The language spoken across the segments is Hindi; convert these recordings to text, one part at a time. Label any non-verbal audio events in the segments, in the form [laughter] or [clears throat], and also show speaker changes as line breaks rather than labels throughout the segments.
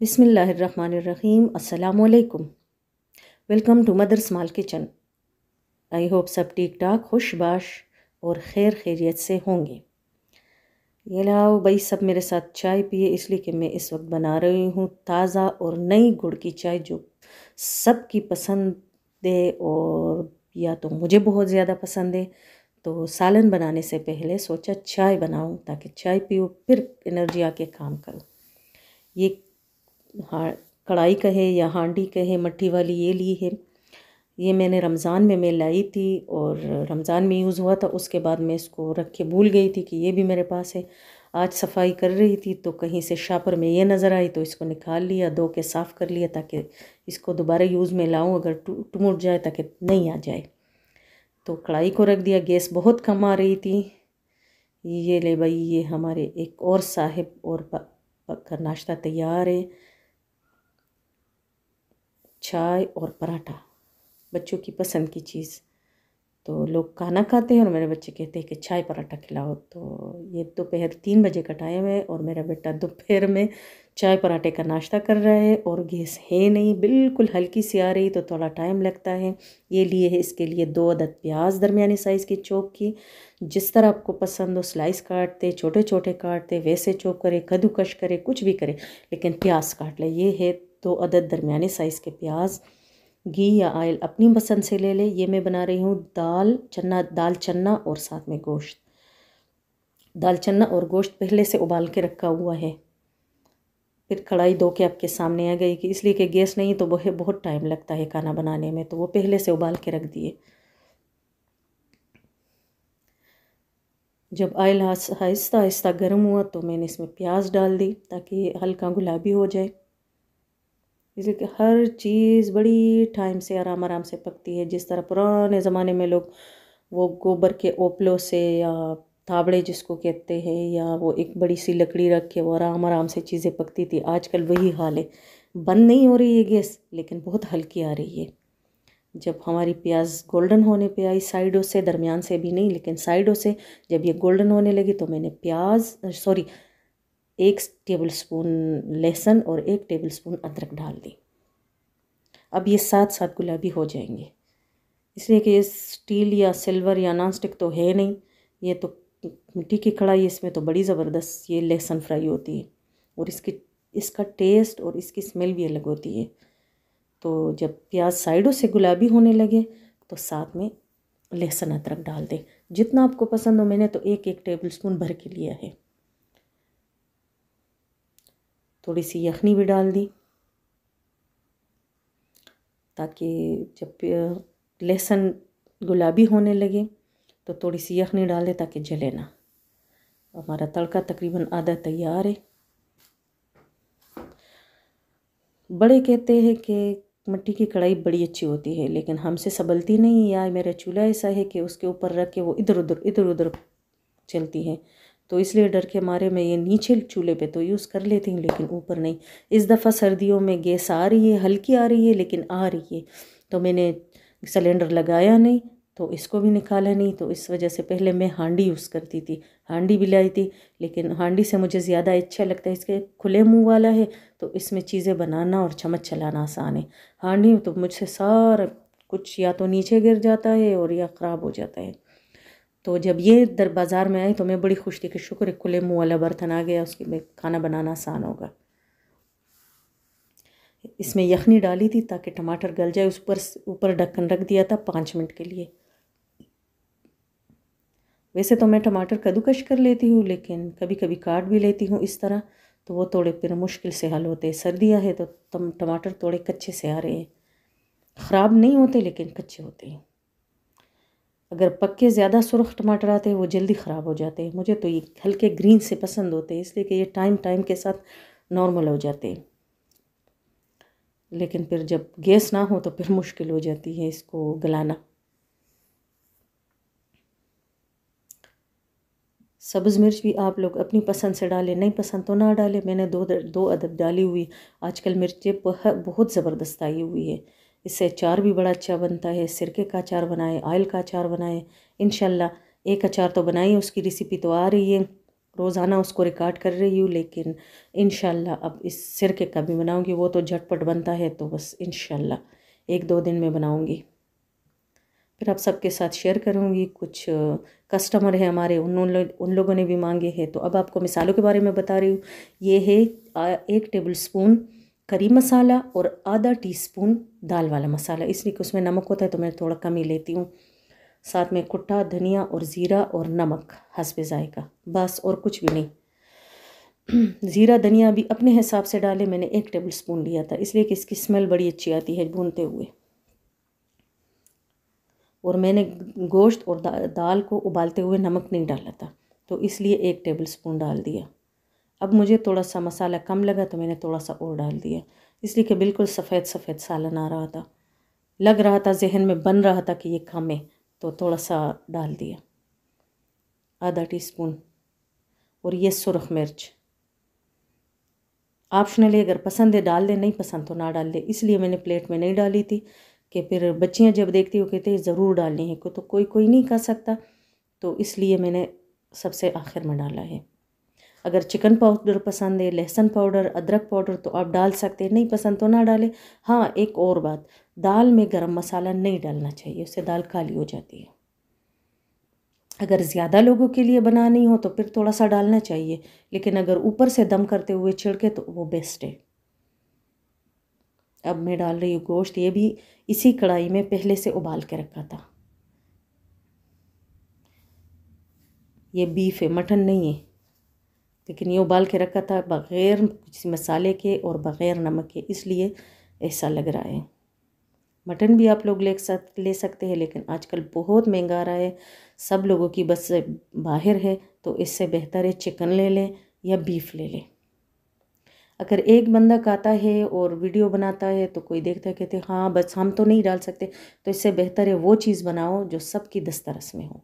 बिसमीम् Allam welcome to mother small kitchen. I hope सब ठीक ठाक खुशबाश और खैर खैरियत से होंगे। ये लाओ भाई, सब मेरे साथ चाय पिए, इसलिए कि मैं इस वक्त बना रही हूँ ताज़ा और नई गुड़ की चाय जो सबकी पसंद है और या तो मुझे बहुत ज़्यादा पसंद है। तो सालन बनाने से पहले सोचा चाय बनाऊँ ताकि चाय पीऊँ फिर एनर्जी आके काम करूँ। ये कढ़ाई कहे या हांडी कहे मट्टी वाली ये ली है। ये मैंने रमज़ान में मैं लाई थी और रमज़ान में यूज़ हुआ था, उसके बाद मैं इसको रख के भूल गई थी कि ये भी मेरे पास है। आज सफ़ाई कर रही थी तो कहीं से शापर में ये नज़र आई तो इसको निकाल लिया, धो के साफ़ कर लिया ताकि इसको दोबारा यूज़ में लाऊं, अगर टूट जाए ताकि नहीं आ जाए। तो कढ़ाई को रख दिया, गैस बहुत कम आ रही थी। ये ले भाई, ये हमारे एक और साहिब और पक्का नाश्ता तैयार है। चाय और पराठा, बच्चों की पसंद की चीज़। तो लोग खाना खाते हैं और मेरे बच्चे कहते हैं कि चाय पराठा खिलाओ। तो ये दोपहर तीन बजे का टाइम है और मेरा बेटा दोपहर में चाय पराठे का नाश्ता कर रहा है और गैस है नहीं, बिल्कुल हल्की सी आ रही तो थोड़ा टाइम लगता है। ये लिए है इसके लिए दो अदद प्याज दरमियानी साइज़ की चौक की। जिस तरह आपको पसंद हो स्लाइस काटते छोटे छोटे काटते वैसे चौक करे, कद्दूकश करे, कुछ भी करे, लेकिन प्याज काट ले। ये है दो अदद दरमियाने साइज़ के प्याज, घी या आयल अपनी पसंद से ले लें, ये मैं बना रही हूँ दाल चन्ना दाल चन्ना और साथ में गोश्त। दाल चन्ना और गोश्त पहले से उबाल के रखा हुआ है। फिर कढ़ाई दो के आपके सामने आ गई कि इसलिए कि गैस नहीं तो वह बहुत टाइम लगता है खाना बनाने में तो वो पहले से उबाल के रख दिए। जब आयल आहिस्ता आहिस्ता गर्म हुआ तो मैंने इसमें प्याज डाल दी ताकि हल्का गुलाबी हो जाए। इसलिए कि हर चीज़ बड़ी टाइम से, आराम आराम से पकती है। जिस तरह पुराने ज़माने में लोग वो गोबर के ओपलों से या थाबड़े जिसको कहते हैं, या वो एक बड़ी सी लकड़ी रख के वो आराम आराम से चीज़ें पकती थी, आजकल वही हाल है। बंद नहीं हो रही है गैस, लेकिन बहुत हल्की आ रही है। जब हमारी प्याज गोल्डन होने पे आई साइडों से, दरमियान से भी नहीं, लेकिन साइडों से जब ये गोल्डन होने लगी तो मैंने प्याज, सॉरी एक टेबल स्पून लहसुन और एक टेबल स्पून अदरक डाल दी। अब ये साथ साथ गुलाबी हो जाएँगे। इसलिए कि ये स्टील या सिल्वर या नॉन स्टिक तो है नहीं। ये तो मिट्टी की कढ़ाई, इसमें तो बड़ी ज़बरदस्त ये लहसुन फ्राई होती है और इसकी, इसका टेस्ट और इसकी स्मेल भी अलग होती है। तो जब प्याज साइडों से गुलाबी होने लगे तो साथ में लहसुन अदरक डाल दें। जितना आपको पसंद हो, मैंने तो एक एक टेबल स्पून भर के लिया है। थोड़ी सी यखनी भी डाल दी ताकि जब लहसुन गुलाबी होने लगे तो थोड़ी सी यखनी डाल दे ताकि जले ना। हमारा तड़का तकरीबन आधा तैयार है। बड़े कहते हैं कि मिट्टी की कढ़ाई बड़ी अच्छी होती है, लेकिन हमसे संभलती नहीं या मेरा चूल्हा ऐसा है कि उसके ऊपर रख के वो इधर उधर इधर उधर चलती है। तो इसलिए डर के मारे मैं ये नीचे चूल्हे पे तो यूज़ कर लेती हूँ, लेकिन ऊपर नहीं। इस दफ़ा सर्दियों में गैस आ रही है, हल्की आ रही है, लेकिन आ रही है। तो मैंने सिलेंडर लगाया नहीं तो इसको भी निकाला नहीं। तो इस वजह से पहले मैं हांडी यूज़ करती थी। हांडी भी लाई थी, लेकिन हांडी से मुझे ज़्यादा अच्छा लगता है। इसके खुले मुँह वाला है तो इसमें चीज़ें बनाना और चम्मच चलाना आसान है। हांडी तो मुझसे सारा कुछ या तो नीचे गिर जाता है और या ख़राब हो जाता है। तो जब ये दर बाज़ार में आई तो मैं बड़ी खुश थी कि शुक्र खुले मुँह वाला बर्तन आ गया, उसके में खाना बनाना आसान होगा। इसमें यखनी डाली थी ताकि टमाटर गल जाए, उस पर ऊपर ढक्कन रख दिया था पाँच मिनट के लिए। वैसे तो मैं टमाटर कद्दूकश कर लेती हूँ, लेकिन कभी कभी काट भी लेती हूँ इस तरह तो वो थोड़े फिर मुश्किल से हल होते। सर्दियाँ है तो टमाटर थोड़े कच्चे से आ रहे हैं। ख़राब नहीं होते, लेकिन कच्चे होते हैं। अगर पक्के ज़्यादा सुरख टमाटर आते हैं, वो जल्दी ख़राब हो जाते हैं। मुझे तो ये हल्के ग्रीन से पसंद होते हैं, इसलिए कि ये टाइम टाइम के साथ नॉर्मल हो जाते हैं। लेकिन फिर जब गैस ना हो तो फिर मुश्किल हो जाती है इसको गलाना। सब्ज़ मिर्च भी आप लोग अपनी पसंद से डालें, नहीं पसंद तो ना डालें। मैंने दो दो अदब डाली हुई। आजकल मिर्चें बहुत ज़बरदस्त आई हुई है। इससे अचार भी बड़ा अच्छा बनता है। सिरके का अचार बनाए ऑयल का अचार बनाए इन एक अचार तो बनाई, उसकी रेसिपी तो आ रही है। रोज़ाना उसको रिकॉर्ड कर रही हूँ, लेकिन इन अब इस सिरके का भी बनाऊँगी, वो तो झटपट बनता है तो बस इन एक दो दिन में बनाऊँगी। फिर आप सबके साथ शेयर करूँगी, कुछ कस्टमर हैं हमारे, उन उन लोगों ने भी मांगे हैं तो अब आपको मिसालों के बारे में बता रही हूँ। ये है एक टेबल स्पून करी मसाला और आधा टीस्पून दाल वाला मसाला। इसलिए कि उसमें नमक होता है तो मैं थोड़ा कम ही लेती हूँ। साथ में कुट्टा धनिया और ज़ीरा और नमक, हंसब जायका। बस और कुछ भी नहीं। [clears throat] ज़ीरा, धनिया भी अपने हिसाब से डाले, मैंने एक टेबल स्पून लिया था। इसलिए कि इसकी स्मेल बड़ी अच्छी आती है भूनते हुए। और मैंने गोश्त और दाल को उबालते हुए नमक नहीं डाला था तो इसलिए एक टेबल स्पून डाल दिया। अब मुझे थोड़ा सा मसाला कम लगा तो मैंने थोड़ा सा और डाल दिया। इसलिए कि बिल्कुल सफ़ेद सफ़ेद सालन आ रहा था। लग रहा था जहन में बन रहा था कि ये कम है तो थोड़ा सा डाल दिया। आधा टी स्पून और ये सुरख मिर्च। ऑप्शनली अगर पसंद है, डाल दे, नहीं पसंद तो ना डाल दे। इसलिए मैंने प्लेट में नहीं डाली थी कि फिर बच्चियाँ जब देखती हो कहते हैं, ज़रूर डालनी है, को तो कोई कोई नहीं कर सकता। तो इसलिए मैंने सबसे आखिर में डाला है। अगर चिकन पाउडर पसंद है, लहसुन पाउडर, अदरक पाउडर तो आप डाल सकते हैं। नहीं पसंद तो ना डालें। हाँ एक और बात, दाल में गरम मसाला नहीं डालना चाहिए, उससे दाल काली हो जाती है। अगर ज़्यादा लोगों के लिए बनानी हो तो फिर थोड़ा सा डालना चाहिए, लेकिन अगर ऊपर से दम करते हुए छिड़के तो वो बेस्ट है। अब मैं डाल रही हूँ गोश्त, ये भी इसी कढ़ाई में पहले से उबाल के रखा था। ये बीफ है, मटन नहीं है। लेकिन ये उबाल के रखा था बग़ैर किसी मसाले के और बग़ैर नमक के, इसलिए ऐसा लग रहा है। मटन भी आप लोग ले सक, ले सकते हैं, लेकिन आजकल बहुत महँगा रहा है। सब लोगों की बस बाहर है तो इससे बेहतर है चिकन ले लें या बीफ ले लें। अगर एक बंदा खाता है और वीडियो बनाता है तो कोई देखता है, कहते हाँ बस हम तो नहीं डाल सकते। तो इससे बेहतर है वो चीज़ बनाओ जो सबकी दस्तरस में हो।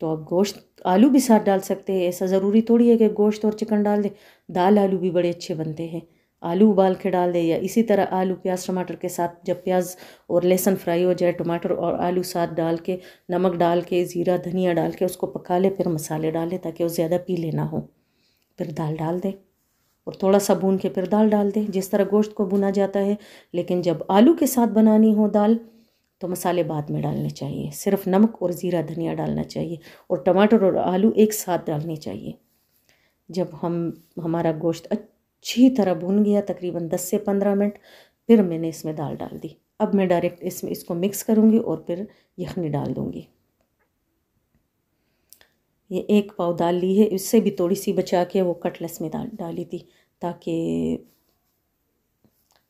तो आप गोश्त, आलू भी साथ डाल सकते हैं। ऐसा ज़रूरी थोड़ी है कि गोश्त और चिकन डाल दे। दाल आलू भी बड़े अच्छे बनते हैं। आलू उबाल के डाल दे या इसी तरह आलू, प्याज, टमाटर के साथ जब प्याज और लहसुन फ्राई हो जाए, टमाटर और आलू साथ डाल के, नमक डाल के, ज़ीरा, धनिया डाल के उसको पका लें, फिर मसाले डाले ताकि वो ज़्यादा पी लेना हो। फिर दाल डाल दें और थोड़ा सा भून के फिर दाल डाल दें। जिस तरह गोश्त को भुना जाता है, लेकिन जब आलू के साथ बनानी हो दाल तो मसाले बाद में डालने चाहिए। सिर्फ़ नमक और ज़ीरा धनिया डालना चाहिए और टमाटर और आलू एक साथ डालने चाहिए। जब हम, हमारा गोश्त अच्छी तरह भुन गया तकरीबन दस से पंद्रह मिनट, फिर मैंने इसमें दाल डाल दी। अब मैं डायरेक्ट इसमें इसको मिक्स करूँगी और फिर यखनी डाल दूँगी। ये एक पाव दाल ली है, इससे भी थोड़ी सी बचा के वो कटलस में डाल डाली थी, ताकि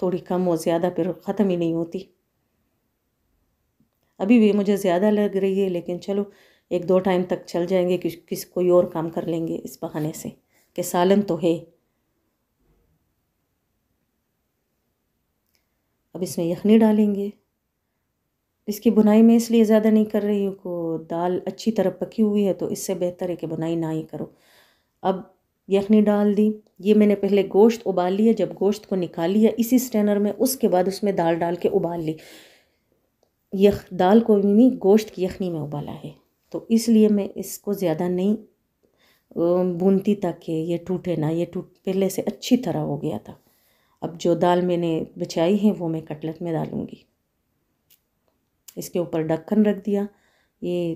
थोड़ी कम हो ज़्यादा फिर ख़त्म ही नहीं होती। अभी भी मुझे ज़्यादा लग रही है, लेकिन चलो, एक दो टाइम तक चल जाएँगे कि किस, कोई और काम कर लेंगे इस बहाने से, कि सालन तो है। अब इसमें यखनी डालेंगे। इसकी बुनाई में इसलिए ज़्यादा नहीं कर रही हूँ को दाल अच्छी तरह पकी हुई है तो इससे बेहतर है कि बुनाई ना ही करो। अब यखनी डाल दी। ये मैंने पहले गोश्त उबाल लिया, जब गोश्त को निकाल लिया, इसी स्टैनर में उसके बाद उसमें दाल डाल के उबाल ली। यख, दाल को भी नहीं, गोश्त की यखनी में उबाला है। तो इसलिए मैं इसको ज़्यादा नहीं भूनती ताकि ये टूटे ना, ये टूट, पहले से अच्छी तरह हो गया था। अब जो दाल मैंने बचाई है, वो मैं कटलत में डालूँगी। इसके ऊपर ढक्कन रख दिया। ये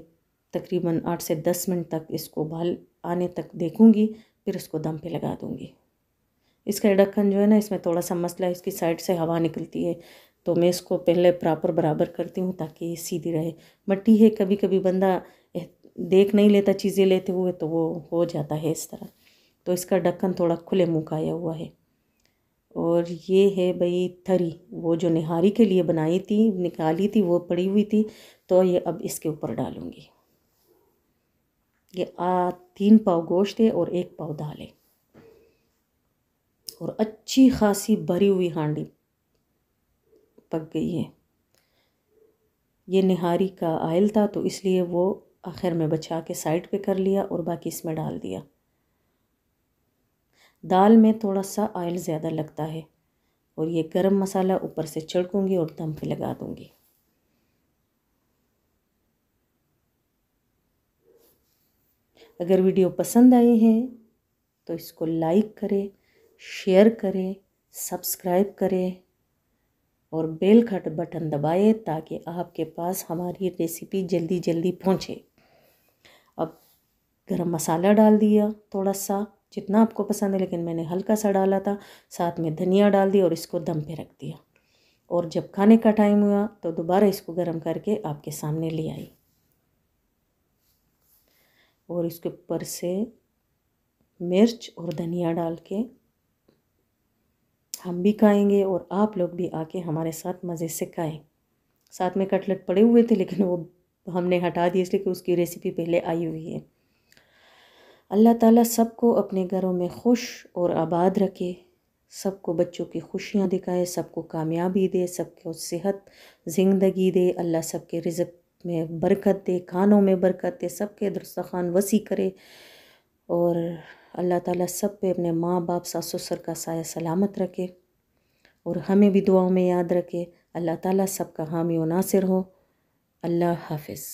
तकरीबन आठ से दस मिनट तक इसको उबाल आने तक देखूँगी, फिर उसको दम पे लगा दूँगी। इसका ढक्कन जो है ना, इसमें थोड़ा सा मसला है इसकी साइड से हवा निकलती है। तो मैं इसको पहले प्रॉपर बराबर करती हूँ ताकि ये सीधी रहे। मट्टी है कभी कभी बंदा देख नहीं लेता, चीज़ें लेते हुए तो वो हो जाता है इस तरह। तो इसका ढक्कन थोड़ा खुले मुँह का आया हुआ है। और ये है भाई थरी। वो जो निहारी के लिए बनाई थी, निकाली थी, वो पड़ी हुई थी तो ये अब इसके ऊपर डालूँगी। ये आ, तीन पाव गोश्त है और एक पाव दाल है। और अच्छी खासी भरी हुई हांडी। पक गई है। ये निहारी का आयल था तो इसलिए वो आखिर में बचा के साइड पे कर लिया और बाकी इसमें डाल दिया। दाल में थोड़ा सा ऑयल ज़्यादा लगता है और ये गरम मसाला ऊपर से छिड़कूँगी और दम पे लगा दूँगी। अगर वीडियो पसंद आई है तो इसको लाइक करें, शेयर करें, सब्सक्राइब करें। और बेल खट बटन दबाए ताकि आपके पास हमारी रेसिपी जल्दी जल्दी पहुँचे। अब गरम मसाला डाल दिया थोड़ा सा जितना आपको पसंद है, लेकिन मैंने हल्का सा डाला था, साथ में धनिया डाल दिया और इसको दम पे रख दिया। और जब खाने का टाइम हुआ तो दोबारा इसको गर्म करके आपके सामने ले आई। और इसके ऊपर से मिर्च और धनिया डाल के हम भी खाएँगे और आप लोग भी आके हमारे साथ मज़े से खाएँ। साथ में कटलेट पड़े हुए थे, लेकिन वो हमने हटा दिए, इसलिए कि उसकी रेसिपी पहले आई हुई है। अल्लाह ताला सबको अपने घरों में खुश और आबाद रखे, सबको बच्चों की खुशियाँ दिखाए, सबको कामयाबी दे, सबको सेहत, ज़िंदगी दे। अल्लाह सबके रिज़क में बरकत दे, खानों में बरकत दे, सबके दरस्तखान वसी करे और अल्लाह ताला सब पे अपने माँ बाप, सास ससुर का साया सलामत रखे और हमें भी दुआओं में याद रखे। अल्लाह ताला सबका हामी व नासिर हो। अल्लाह हाफिज़।